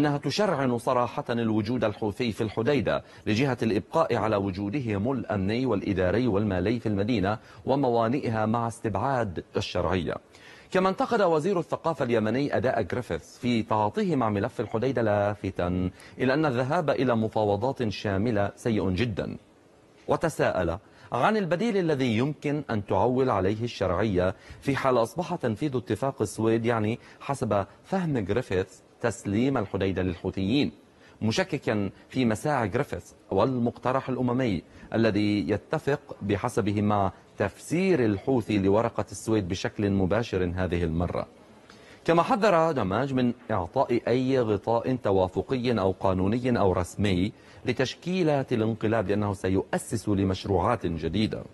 أنها تشرعن صراحة الوجود الحوثي في الحديدة لجهة الإبقاء على وجودهم الأمني والإداري والمالي في المدينة وموانئها مع استبعاد الشرعية. كما انتقد وزير الثقافة اليمني أداء جريفيث في تعاطيه مع ملف الحديدة لافتا إلى أن الذهاب إلى مفاوضات شاملة سيء جدا. وتساءل عن البديل الذي يمكن أن تعول عليه الشرعية في حال أصبح تنفيذ اتفاق السويد يعني حسب فهم جريفيث تسليم الحديدة للحوثيين مشككا في مساعي جريفيث والمقترح الأممي الذي يتفق بحسبه مع تفسير الحوثي لورقة السويد بشكل مباشر هذه المرة. كما حذر دماج من إعطاء أي غطاء توافقي أو قانوني أو رسمي لتشكيلات الانقلاب لأنه سيؤسس لمشروعات جديدة.